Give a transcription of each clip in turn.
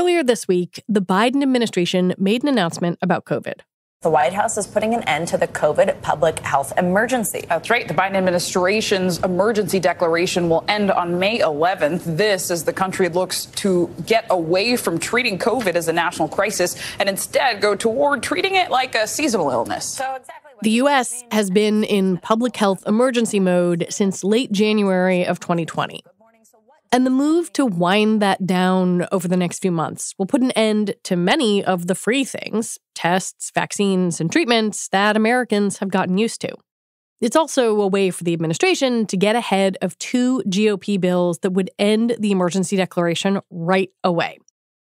Earlier this week, the Biden administration made an announcement about COVID. The White House is putting an end to the COVID public health emergency. That's right. The Biden administration's emergency declaration will end on May 11th. This as the country looks to get away from treating COVID as a national crisis and instead go toward treating it like a seasonal illness. So exactly The U.S. has been in public health emergency mode since late January of 2020. And the move to wind that down over the next few months will put an end to many of the free things tests, vaccines, and treatments that Americans have gotten used to. It's also a way for the administration to get ahead of two GOP bills that would end the emergency declaration right away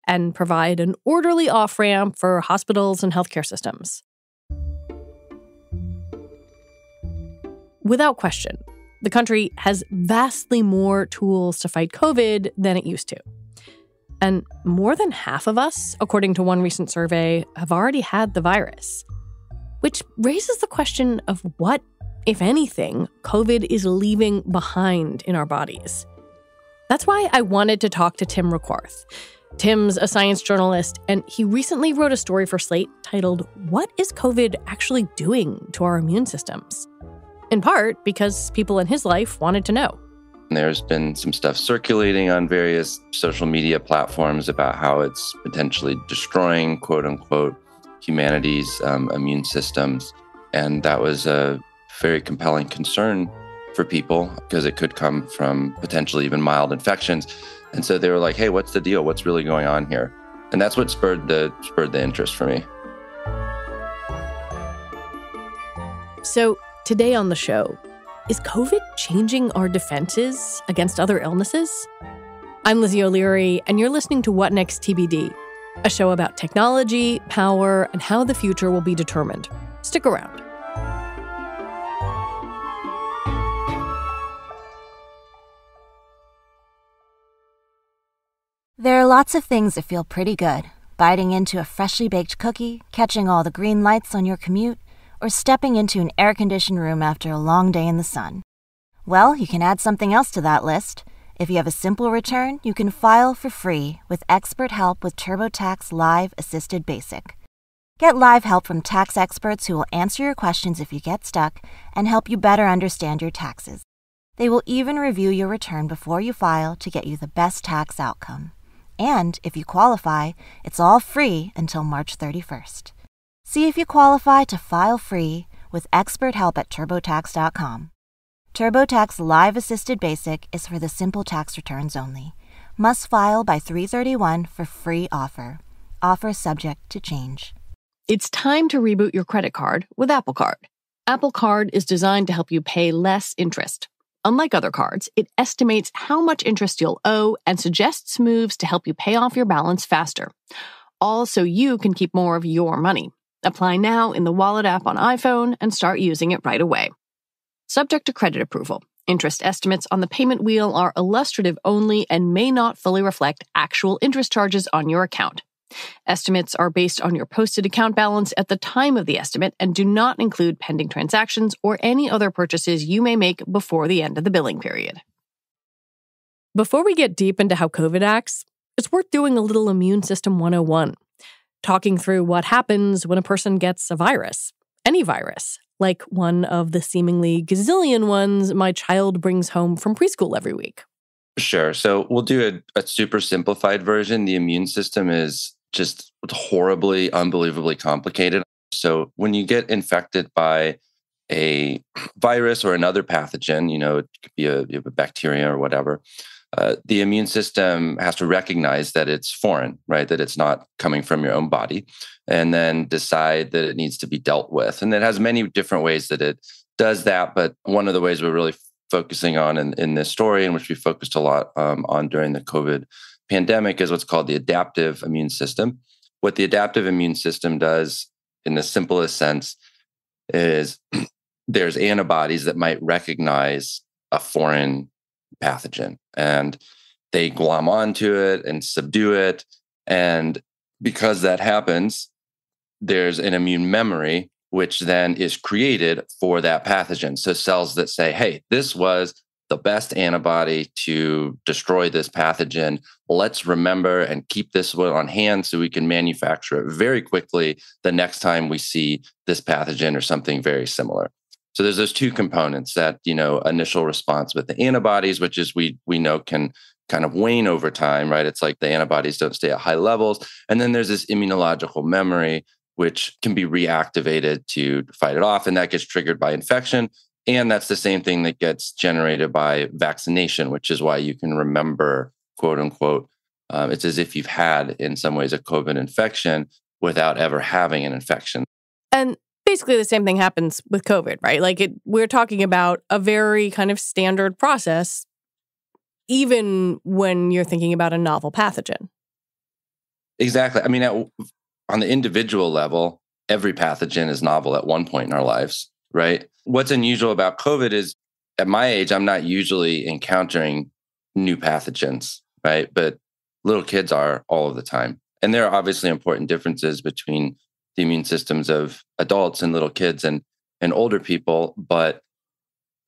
and provide an orderly off ramp for hospitals and healthcare systems. Without question, the country has vastly more tools to fight COVID than it used to. And more than half of us, according to one recent survey, have already had the virus. Which raises the question of what, if anything, COVID is leaving behind in our bodies. That's why I wanted to talk to Tim Requarth. Tim's a science journalist, and he recently wrote a story for Slate titled, What is COVID actually doing to our immune systems? In part because people in his life wanted to know. There's been some stuff circulating on various social media platforms about how it's potentially destroying, quote unquote, humanity's um, immune systems. And that was a very compelling concern for people because it could come from potentially even mild infections. And so they were like, hey, what's the deal? What's really going on here? And that's what spurred the spurred the interest for me. So today on the show, is COVID changing our defenses against other illnesses? I'm Lizzie O'Leary, and you're listening to What Next TBD, a show about technology, power, and how the future will be determined. Stick around. There are lots of things that feel pretty good biting into a freshly baked cookie, catching all the green lights on your commute, or stepping into an air conditioned room after a long day in the sun. Well, you can add something else to that list. If you have a simple return, you can file for free with expert help with TurboTax Live Assisted Basic. Get live help from tax experts who will answer your questions if you get stuck and help you better understand your taxes. They will even review your return before you file to get you the best tax outcome. And if you qualify, it's all free until March 31st. See if you qualify to file free with expert help at TurboTax.com. TurboTax Live Assisted Basic is for the simple tax returns only. Must file by 331 for free offer. Offer subject to change. It's time to reboot your credit card with Apple Card. Apple Card is designed to help you pay less interest. Unlike other cards, it estimates how much interest you'll owe and suggests moves to help you pay off your balance faster. All so you can keep more of your money. Apply now in the Wallet app on iPhone and start using it right away. Subject to credit approval. Interest estimates on the payment wheel are illustrative only and may not fully reflect actual interest charges on your account. Estimates are based on your posted account balance at the time of the estimate and do not include pending transactions or any other purchases you may make before the end of the billing period. Before we get deep into how COVID acts, it's worth doing a little immune system 101, talking through what happens when a person gets a virus, any virus, like one of the seemingly gazillion ones my child brings home from preschool every week. Sure. So we'll do a, a super simplified version. The immune system is just horribly, unbelievably complicated. So when you get infected by a virus or another pathogen, you know, it could be a, a bacteria or whatever, uh, the immune system has to recognize that it's foreign, right? That it's not coming from your own body, and then decide that it needs to be dealt with. And it has many different ways that it does that. But one of the ways we're really focusing on in, in this story, and which we focused a lot um, on during the COVID pandemic, is what's called the adaptive immune system. What the adaptive immune system does, in the simplest sense, is there's antibodies that might recognize a foreign pathogen and they glom onto it and subdue it. And because that happens, there's an immune memory, which then is created for that pathogen. So cells that say, hey, this was the best antibody to destroy this pathogen. Let's remember and keep this one on hand so we can manufacture it very quickly the next time we see this pathogen or something very similar. So there's those two components that, you know, initial response with the antibodies, which is we we know can kind of wane over time, right? It's like the antibodies don't stay at high levels. And then there's this immunological memory, which can be reactivated to fight it off. And that gets triggered by infection. And that's the same thing that gets generated by vaccination, which is why you can remember, quote unquote, um, it's as if you've had, in some ways, a COVID infection without ever having an infection. And basically the same thing happens with COVID, right? Like it, we're talking about a very kind of standard process, even when you're thinking about a novel pathogen. Exactly. I mean, at, on the individual level, every pathogen is novel at one point in our lives, right? What's unusual about COVID is at my age, I'm not usually encountering new pathogens, right? But little kids are all of the time. And there are obviously important differences between the immune systems of adults and little kids and and older people, but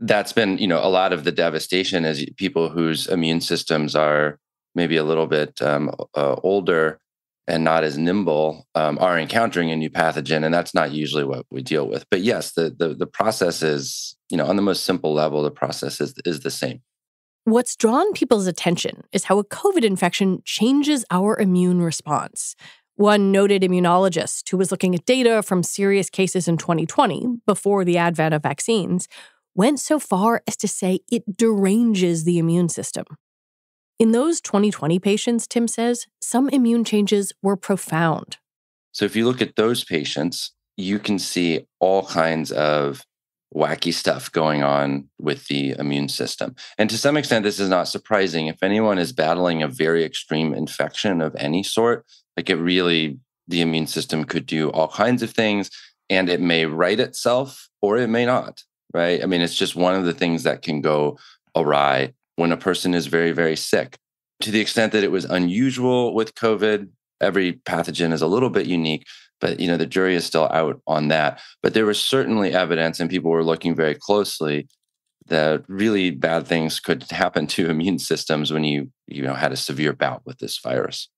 that's been, you know, a lot of the devastation is people whose immune systems are maybe a little bit um, uh, older and not as nimble um, are encountering a new pathogen, and that's not usually what we deal with. But yes, the the, the process is, you know, on the most simple level, the process is is the same. What's drawn people's attention is how a COVID infection changes our immune response. One noted immunologist who was looking at data from serious cases in 2020, before the advent of vaccines, went so far as to say it deranges the immune system. In those 2020 patients, Tim says, some immune changes were profound. So if you look at those patients, you can see all kinds of wacky stuff going on with the immune system. And to some extent, this is not surprising. If anyone is battling a very extreme infection of any sort, like it really, the immune system could do all kinds of things and it may right itself or it may not, right? I mean, it's just one of the things that can go awry when a person is very, very sick. To the extent that it was unusual with COVID, every pathogen is a little bit unique, but you know the jury is still out on that. But there was certainly evidence, and people were looking very closely that really bad things could happen to immune systems when you you know had a severe bout with this virus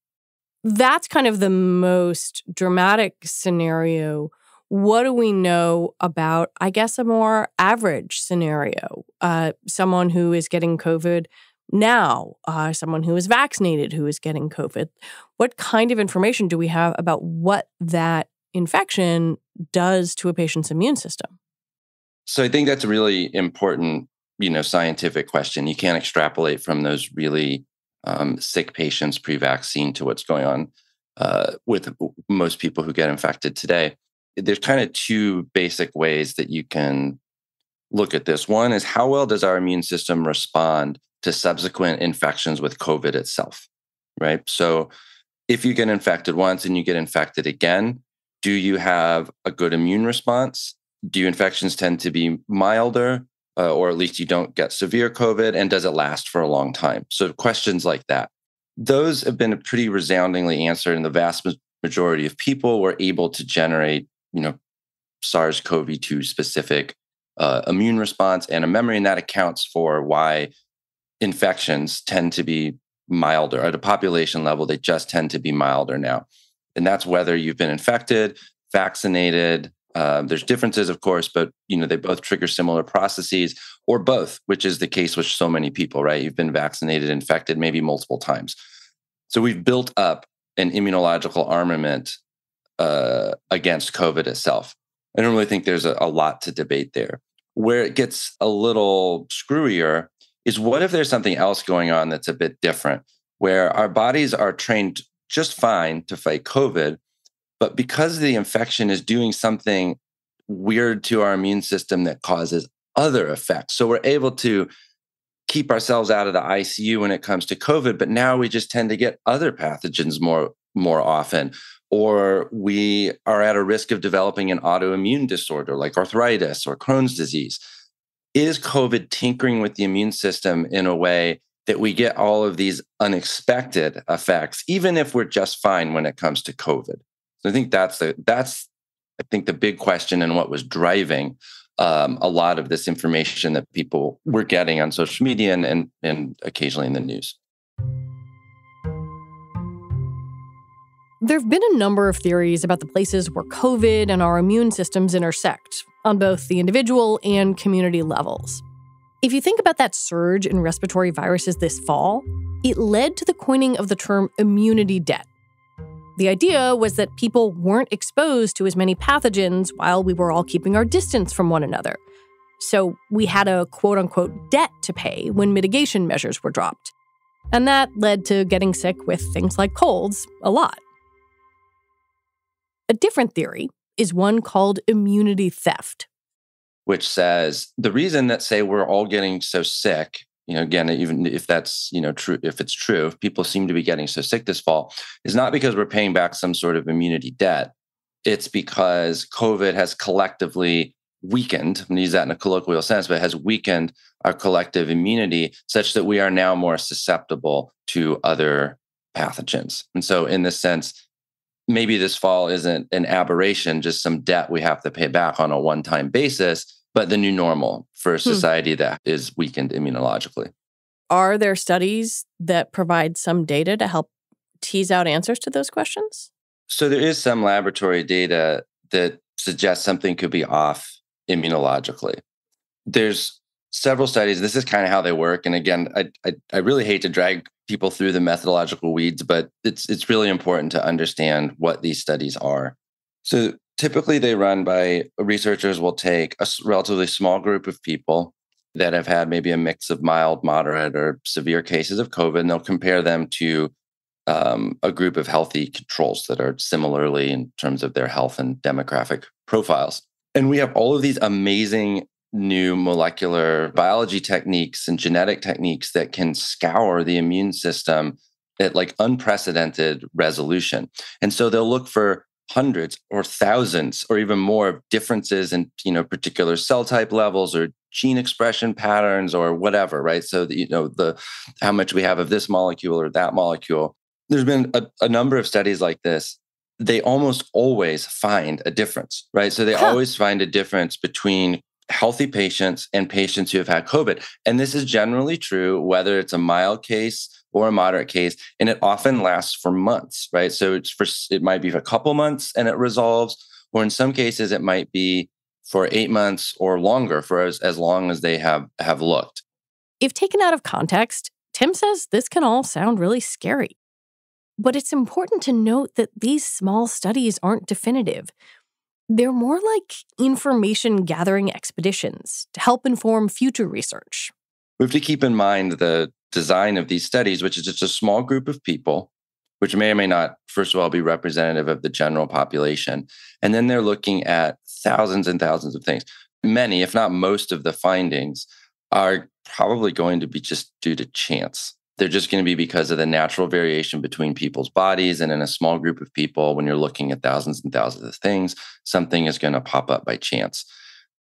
that's kind of the most dramatic scenario. What do we know about, I guess, a more average scenario? Uh, someone who is getting COVID now, uh, someone who is vaccinated who is getting COVID. What kind of information do we have about what that infection does to a patient's immune system? So I think that's a really important, you know, scientific question. You can't extrapolate from those really um, sick patients pre-vaccine to what's going on uh, with most people who get infected today. There's kind of two basic ways that you can look at this. One is how well does our immune system respond to subsequent infections with COVID itself, right? So if you get infected once and you get infected again, do you have a good immune response? Do infections tend to be milder? Uh, or at least you don't get severe COVID? And does it last for a long time? So, questions like that. Those have been pretty resoundingly answered, and the vast majority of people were able to generate, you know, SARS-CoV-2 specific uh, immune response and a memory, and that accounts for why infections tend to be milder at a population level. They just tend to be milder now, and that's whether you've been infected, vaccinated, uh, there's differences, of course, but you know they both trigger similar processes, or both, which is the case with so many people. Right? You've been vaccinated, infected, maybe multiple times. So we've built up an immunological armament uh, against COVID itself. I don't really think there's a, a lot to debate there. Where it gets a little screwier is what if there's something else going on that's a bit different, where our bodies are trained just fine to fight COVID, but because the infection is doing something weird to our immune system that causes other effects. So we're able to keep ourselves out of the ICU when it comes to COVID, but now we just tend to get other pathogens more more often or we are at a risk of developing an autoimmune disorder like arthritis or Crohn's disease. Is COVID tinkering with the immune system in a way that we get all of these unexpected effects, even if we're just fine when it comes to COVID? So I think that's the that's I think the big question and what was driving um, a lot of this information that people were getting on social media and, and, and occasionally in the news. There have been a number of theories about the places where COVID and our immune systems intersect on both the individual and community levels. If you think about that surge in respiratory viruses this fall, it led to the coining of the term immunity debt. The idea was that people weren't exposed to as many pathogens while we were all keeping our distance from one another. So we had a quote unquote debt to pay when mitigation measures were dropped. And that led to getting sick with things like colds a lot. A different theory is one called immunity theft. Which says the reason that say we're all getting so sick, you know, again, even if that's, you know, true, if it's true, if people seem to be getting so sick this fall, is not because we're paying back some sort of immunity debt. It's because COVID has collectively weakened, I'm going to use that in a colloquial sense, but has weakened our collective immunity such that we are now more susceptible to other pathogens. And so, in this sense, maybe this fall isn't an aberration, just some debt we have to pay back on a one time basis, but the new normal for a hmm. society hmm. that is weakened immunologically. Are there studies that provide some data to help tease out answers to those questions? So there is some laboratory data that suggests something could be off immunologically. There's several studies. This is kind of how they work. And again, I, I, I really hate to drag people through the methodological weeds, but it's it's really important to understand what these studies are. So typically they run by researchers will take a relatively small group of people that have had maybe a mix of mild, moderate, or severe cases of COVID, and they'll compare them to um, a group of healthy controls that are similarly in terms of their health and demographic profiles. And we have all of these amazing new molecular biology techniques and genetic techniques that can scour the immune system at like unprecedented resolution. And so they'll look for hundreds or thousands or even more of differences in you know particular cell type levels or gene expression patterns or whatever right? So that, you know the how much we have of this molecule or that molecule. There's been a, a number of studies like this. They almost always find a difference right? So they huh. always find a difference between healthy patients and patients who have had COVID. And this is generally true, whether it's a mild case or a moderate case, and it often lasts for months, right? So it's for it might be for a couple months and it resolves, or in some cases it might be for eight months or longer, for as, as long as they have have looked. If taken out of context, Tim says this can all sound really scary. But it's important to note that these small studies aren't definitive. They're more like information gathering expeditions to help inform future research. We have to keep in mind the design of these studies, which is just a small group of people, which may or may not, first of all, be representative of the general population. And then they're looking at thousands and thousands of things. Many, if not most, of the findings are probably going to be just due to chance they're just going to be because of the natural variation between people's bodies. And in a small group of people, when you're looking at thousands and thousands of things, something is going to pop up by chance.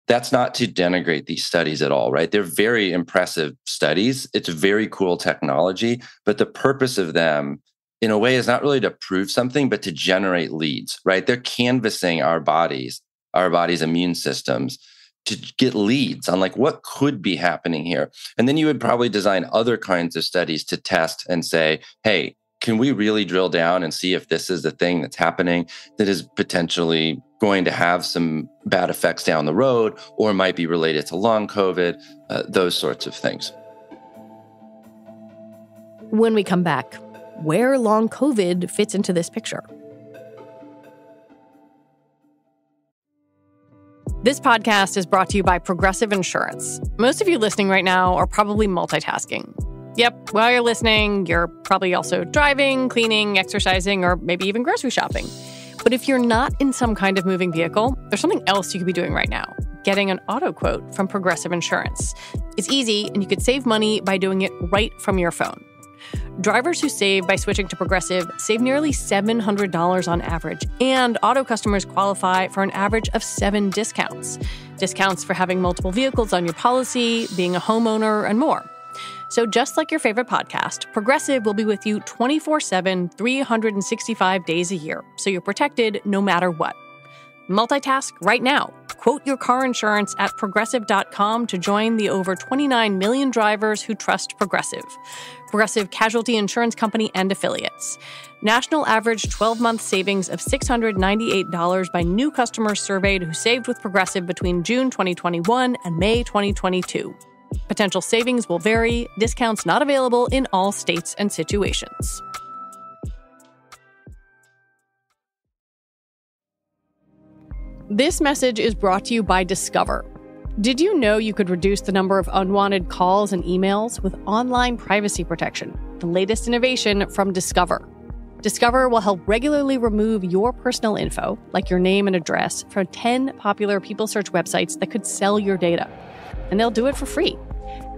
That's not to denigrate these studies at all, right? They're very impressive studies. It's very cool technology, but the purpose of them in a way is not really to prove something, but to generate leads, right? They're canvassing our bodies, our body's immune systems to get leads on like what could be happening here. And then you would probably design other kinds of studies to test and say, hey, can we really drill down and see if this is the thing that's happening that is potentially going to have some bad effects down the road or might be related to long COVID, uh, those sorts of things. When we come back, where long COVID fits into this picture. This podcast is brought to you by Progressive Insurance. Most of you listening right now are probably multitasking. Yep, while you're listening, you're probably also driving, cleaning, exercising, or maybe even grocery shopping. But if you're not in some kind of moving vehicle, there's something else you could be doing right now getting an auto quote from Progressive Insurance. It's easy, and you could save money by doing it right from your phone. Drivers who save by switching to Progressive save nearly $700 on average, and auto customers qualify for an average of seven discounts. Discounts for having multiple vehicles on your policy, being a homeowner, and more. So, just like your favorite podcast, Progressive will be with you 24 7, 365 days a year, so you're protected no matter what. Multitask right now. Quote your car insurance at progressive.com to join the over 29 million drivers who trust Progressive. Progressive Casualty Insurance Company and Affiliates. National average 12 month savings of $698 by new customers surveyed who saved with Progressive between June 2021 and May 2022. Potential savings will vary, discounts not available in all states and situations. This message is brought to you by Discover. Did you know you could reduce the number of unwanted calls and emails with online privacy protection? The latest innovation from Discover. Discover will help regularly remove your personal info, like your name and address, from 10 popular people search websites that could sell your data. And they'll do it for free.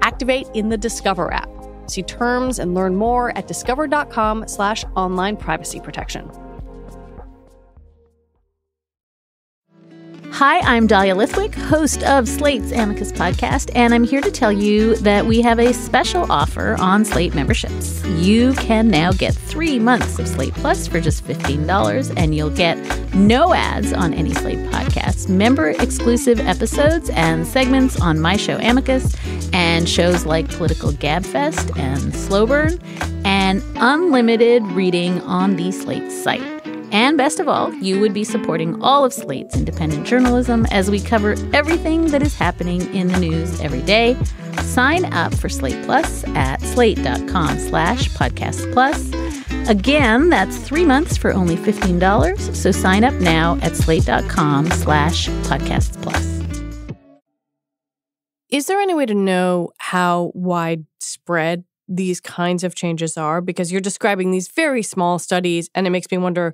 Activate in the Discover app. See terms and learn more at discover.com slash online privacy protection. Hi, I'm Dahlia Lithwick, host of Slate's Amicus podcast, and I'm here to tell you that we have a special offer on Slate memberships. You can now get three months of Slate Plus for just $15, and you'll get no ads on any Slate podcasts, member exclusive episodes and segments on my show Amicus, and shows like Political Gabfest and Slow Burn, and unlimited reading on the Slate site. And best of all, you would be supporting all of Slate's independent journalism as we cover everything that is happening in the news every day. Sign up for Slate Plus at slate.com slash podcast plus. Again, that's three months for only $15. So sign up now at slate.com slash podcasts plus. Is there any way to know how widespread these kinds of changes are? Because you're describing these very small studies, and it makes me wonder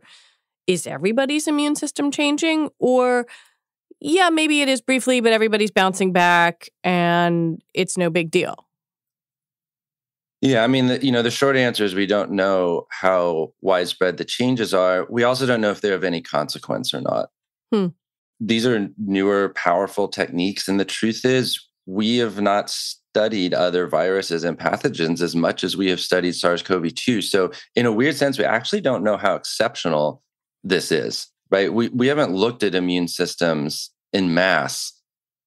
is everybody's immune system changing? Or, yeah, maybe it is briefly, but everybody's bouncing back and it's no big deal? Yeah, I mean, the, you know, the short answer is we don't know how widespread the changes are. We also don't know if they're of any consequence or not. Hmm. These are newer, powerful techniques. And the truth is, we have not studied other viruses and pathogens as much as we have studied SARS CoV 2. So, in a weird sense, we actually don't know how exceptional this is, right? We, we haven't looked at immune systems in mass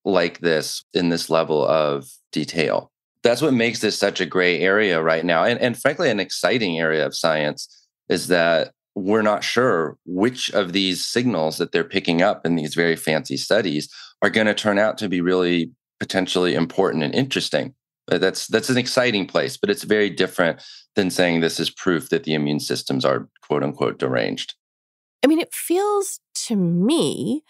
like this in this level of detail. That's what makes this such a gray area right now. And, and frankly, an exciting area of science is that we're not sure which of these signals that they're picking up in these very fancy studies are going to turn out to be really potentially important and interesting. Uh, that's that's an exciting place, but it's very different than saying this is proof that the immune systems are quote unquote deranged. I mean, it feels to me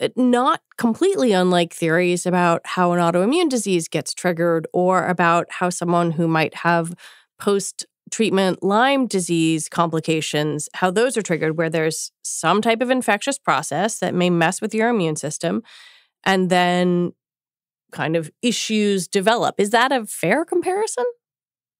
uh, not completely unlike theories about how an autoimmune disease gets triggered or about how someone who might have post treatment Lyme disease complications, how those are triggered, where there's some type of infectious process that may mess with your immune system and then kind of issues develop. Is that a fair comparison?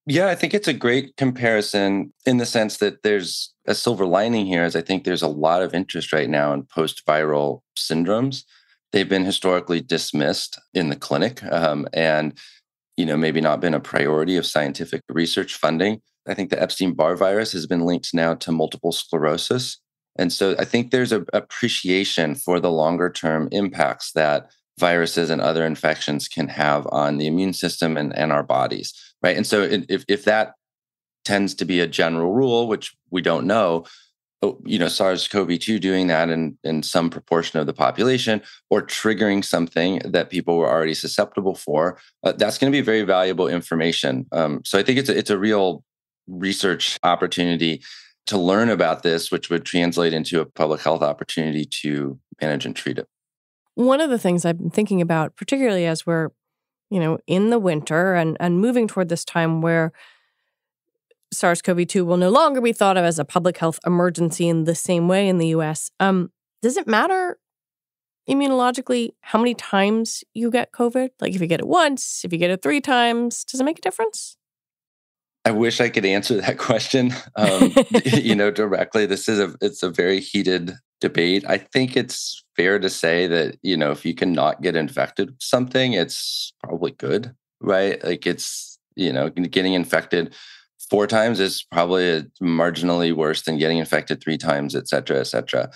Yeah, I think it's a great comparison in the sense that there's a silver lining here, is I think there's a lot of interest right now in post viral syndromes. They've been historically dismissed in the clinic um, and, you know, maybe not been a priority of scientific research funding. I think the Epstein Barr virus has been linked now to multiple sclerosis. And so I think there's an appreciation for the longer term impacts that viruses and other infections can have on the immune system and, and our bodies right? And so if, if that tends to be a general rule which we don't know oh, you know sars-cov-2 doing that in, in some proportion of the population or triggering something that people were already susceptible for uh, that's going to be very valuable information. Um, so i think it's a, it's a real research opportunity to learn about this which would translate into a public health opportunity to manage and treat it. One of the things I've been thinking about, particularly as we're, you know, in the winter and, and moving toward this time where SARS CoV 2 will no longer be thought of as a public health emergency in the same way in the US. Um, does it matter immunologically how many times you get COVID? Like if you get it once, if you get it three times, does it make a difference? I wish I could answer that question, um, you know, directly. This is a it's a very heated debate. I think it's fair to say that you know if you cannot get infected with something, it's probably good, right? Like it's you know getting infected four times is probably marginally worse than getting infected three times, et cetera, et cetera.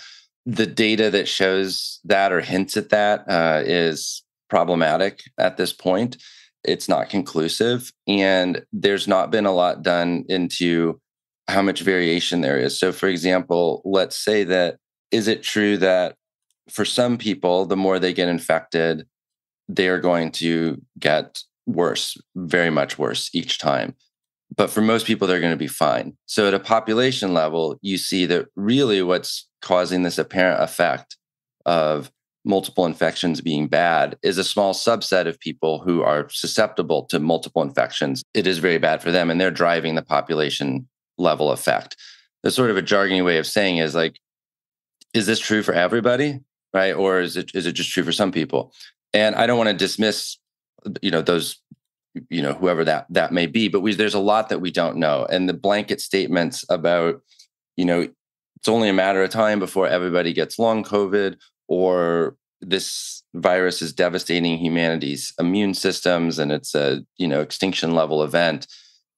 the data that shows that or hints at that uh, is problematic at this point. It's not conclusive, and there's not been a lot done into how much variation there is. So, for example, let's say that is it true that for some people, the more they get infected, they're going to get worse, very much worse each time. But for most people, they're going to be fine. So, at a population level, you see that really what's causing this apparent effect of multiple infections being bad is a small subset of people who are susceptible to multiple infections. It is very bad for them, and they're driving the population level effect. The sort of a jargony way of saying is like, is this true for everybody? Right. Or is it is it just true for some people? And I don't want to dismiss, you know, those, you know, whoever that that may be, but we there's a lot that we don't know. And the blanket statements about, you know, it's only a matter of time before everybody gets long COVID or this virus is devastating humanity's immune systems and it's a you know extinction level event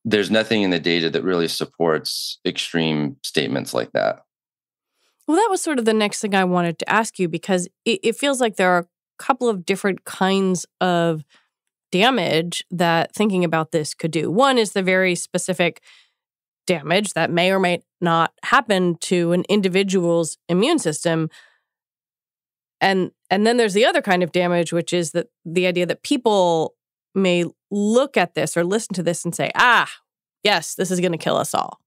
there's nothing in the data that really supports extreme statements like that well that was sort of the next thing i wanted to ask you because it, it feels like there are a couple of different kinds of damage that thinking about this could do. One is the very specific damage that may or may not happen to an individual's immune system. And and then there's the other kind of damage which is that the idea that people may look at this or listen to this and say ah yes this is going to kill us all.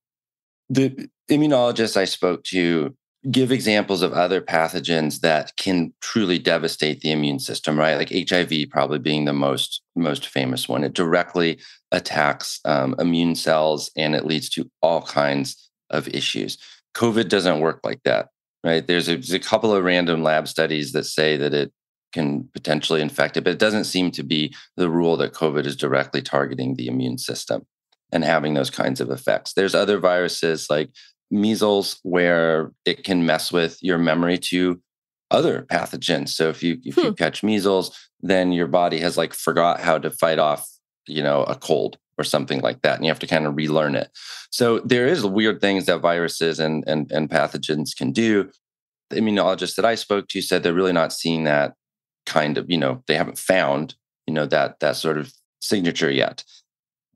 The immunologists i spoke to give examples of other pathogens that can truly devastate the immune system right like hiv probably being the most most famous one it directly attacks um, immune cells and it leads to all kinds of issues covid doesn't work like that right? There's a, there's a couple of random lab studies that say that it can potentially infect it, but it doesn't seem to be the rule that COVID is directly targeting the immune system and having those kinds of effects. There's other viruses like measles where it can mess with your memory to other pathogens. So if you if hmm. you catch measles, then your body has like forgot how to fight off, you know, a cold or something like that. And you have to kind of relearn it. So there is weird things that viruses and, and, and pathogens can do. The immunologists that I spoke to said they're really not seeing that kind of, you know, they haven't found, you know, that that sort of signature yet.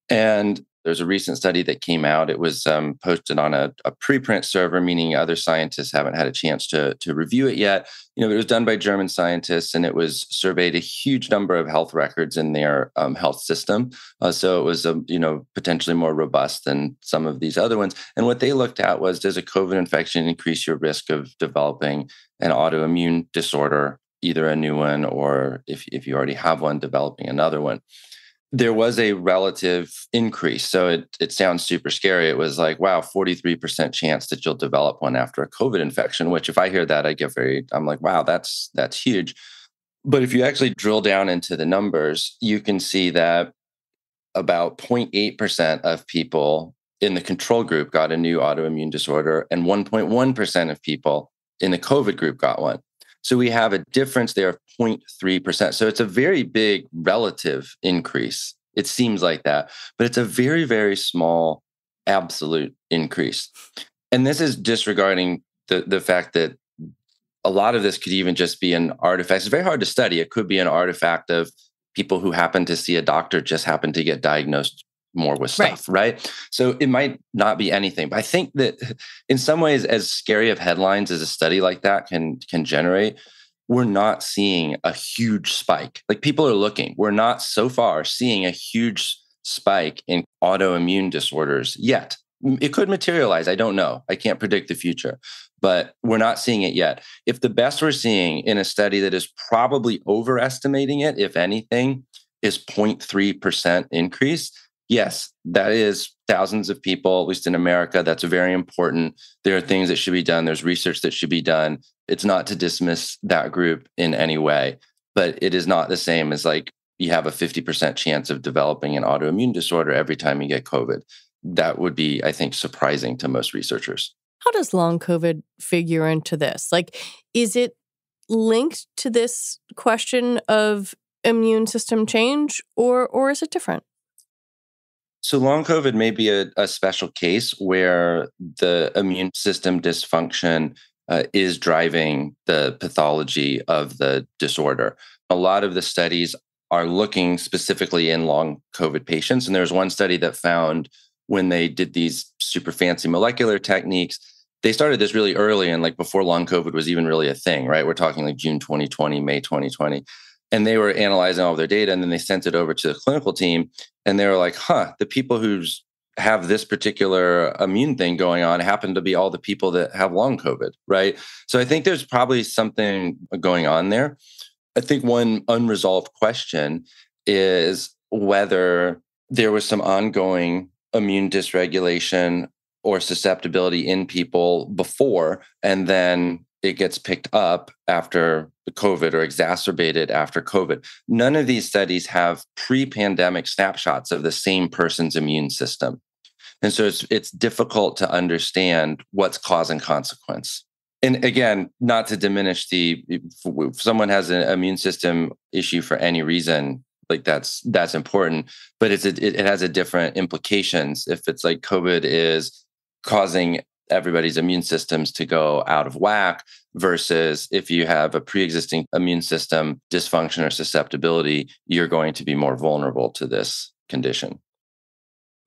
And there's a recent study that came out. It was um, posted on a, a, preprint server, meaning other scientists haven't had a chance to, to review it yet. You know, it was done by German scientists, and it was surveyed a huge number of health records in their um, health system. Uh, so it was, um, you know, potentially more robust than some of these other ones. And what they looked at was, does a COVID infection increase your risk of developing an autoimmune disorder, either a new one or if if you already have one, developing another one there was a relative increase. So it, it sounds super scary. It was like, wow, 43% chance that you'll develop one after a COVID infection, which if I hear that, I get very, I'm like, wow, that's that's huge. But if you actually drill down into the numbers, you can see that about 0.8% of people in the control group got a new autoimmune disorder, and 1.1% of people in the COVID group got one. So we have a difference there of 0.3%. So it's a very big relative increase. It seems like that, but it's a very, very small absolute increase. And this is disregarding the, the fact that a lot of this could even just be an artifact. It's very hard to study. It could be an artifact of people who happen to see a doctor just happen to get diagnosed more with stuff, right. right. So it might not be anything, but I think that in some ways, as scary of headlines as a study like that can can generate, we're not seeing a huge spike. Like people are looking, we're not so far seeing a huge spike in autoimmune disorders yet. It could materialize. I don't know. I can't predict the future, but we're not seeing it yet. If the best we're seeing in a study that is probably overestimating it, if anything, is 0.3% increase, yes, that is thousands of people, at least in America. That's very important. There are things that should be done. There's research that should be done. It's not to dismiss that group in any way, but it is not the same as like you have a 50% chance of developing an autoimmune disorder every time you get COVID. That would be, I think, surprising to most researchers. How does long COVID figure into this? Like, is it linked to this question of immune system change or or is it different? So, long COVID may be a, a special case where the immune system dysfunction uh, is driving the pathology of the disorder. A lot of the studies are looking specifically in long COVID patients. And there's one study that found when they did these super fancy molecular techniques, they started this really early and like before long COVID was even really a thing, right? We're talking like June 2020, May 2020. And they were analyzing all of their data and then they sent it over to the clinical team. And they were like, huh, the people who's have this particular immune thing going on happen to be all the people that have long COVID, right? So I think there's probably something going on there. I think one unresolved question is whether there was some ongoing immune dysregulation or susceptibility in people before, and then it gets picked up after COVID or exacerbated after COVID. None of these studies have pre pandemic snapshots of the same person's immune system. And so it's, it's difficult to understand what's cause and consequence. And again, not to diminish the, if someone has an immune system issue for any reason, like that's that's important but it's a, it, it has a different implications if it's like covid is causing everybody's immune systems to go out of whack versus if you have a pre-existing immune system dysfunction or susceptibility you're going to be more vulnerable to this condition.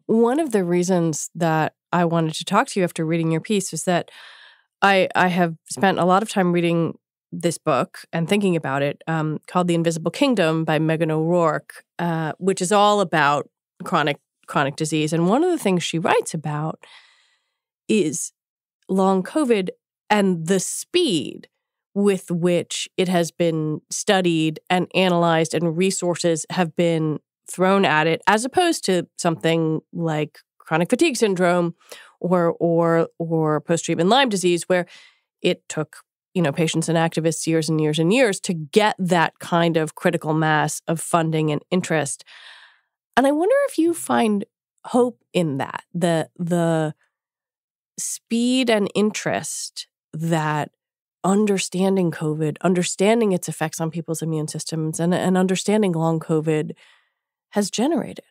One of the reasons that i wanted to talk to you after reading your piece was that i i have spent a lot of time reading this book and thinking about it um, called the invisible kingdom by Meghan O'Rourke uh, which is all about chronic chronic disease. And one of the things she writes about is long COVID and the speed with which it has been studied and analyzed and resources have been thrown at it as opposed to something like chronic fatigue syndrome or or or post-treatment Lyme disease where it took you know patients and activists years and years and years to get that kind of critical mass of funding and interest. And i wonder if you find hope in that the the speed and interest that understanding COVID, understanding its effects on people's immune systems, and, and understanding long COVID has generated.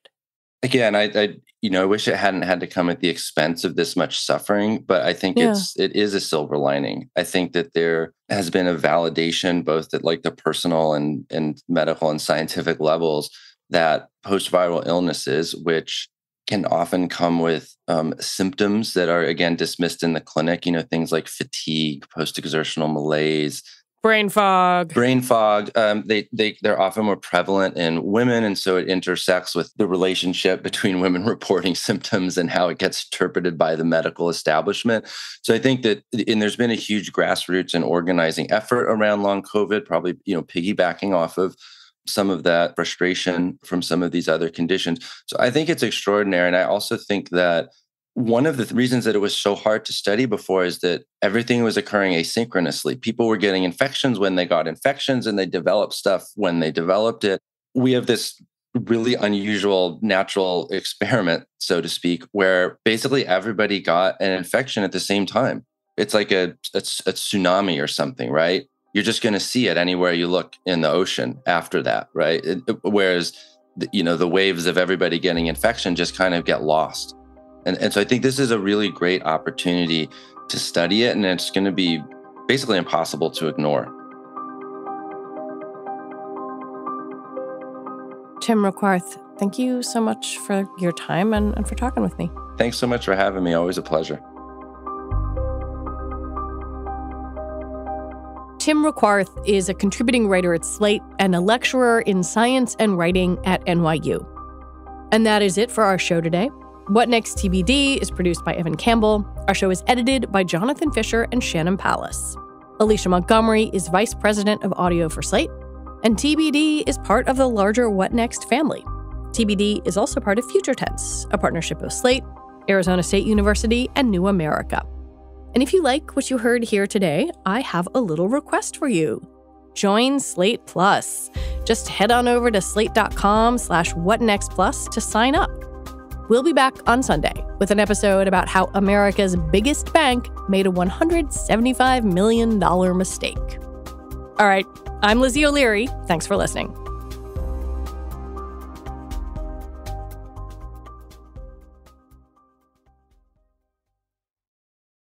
Again, I, I, you know I wish it hadn't had to come at the expense of this much suffering, but I think yeah. it's it is a silver lining. I think that there has been a validation both at like the personal and and medical and scientific levels that post viral illnesses, which can often come with um, symptoms that are again dismissed in the clinic you know things like fatigue post-exertional malaise. Brain fog. Brain fog um, they, they they're often more prevalent in women and so it intersects with the relationship between women reporting symptoms and how it gets interpreted by the medical establishment. So i think that and there's been a huge grassroots and organizing effort around long covid probably you know piggybacking off of some of that frustration from some of these other conditions. So I think it's extraordinary. And I also think that one of the reasons that it was so hard to study before is that everything was occurring asynchronously. People were getting infections when they got infections and they developed stuff when they developed it. We have this really unusual natural experiment, so to speak, where basically everybody got an infection at the same time. It's like a, a, a tsunami or something, right? You're just going to see it anywhere you look in the ocean after that, right? It, it, whereas, the, you know, the waves of everybody getting infection just kind of get lost. And, and so I think this is a really great opportunity to study it, and it's going to be basically impossible to ignore. Tim Requarth, thank you so much for your time and, and for talking with me. Thanks so much for having me. Always a pleasure. Tim Requarth is a contributing writer at Slate and a lecturer in science and writing at NYU. And that is it for our show today. What Next TBD is produced by Evan Campbell. Our show is edited by Jonathan Fisher and Shannon Palus. Alicia Montgomery is vice president of audio for Slate. And TBD is part of the larger What Next family. TBD is also part of Future Tense, a partnership of Slate, Arizona State University, and New America. And if you like what you heard here today, I have a little request for you. Join Slate Plus. Just head on over to slate.com slash whatnextplus to sign up. We'll be back on Sunday with an episode about how America's biggest bank made a $175 million mistake. All right, I'm Lizzie O'Leary. Thanks for listening.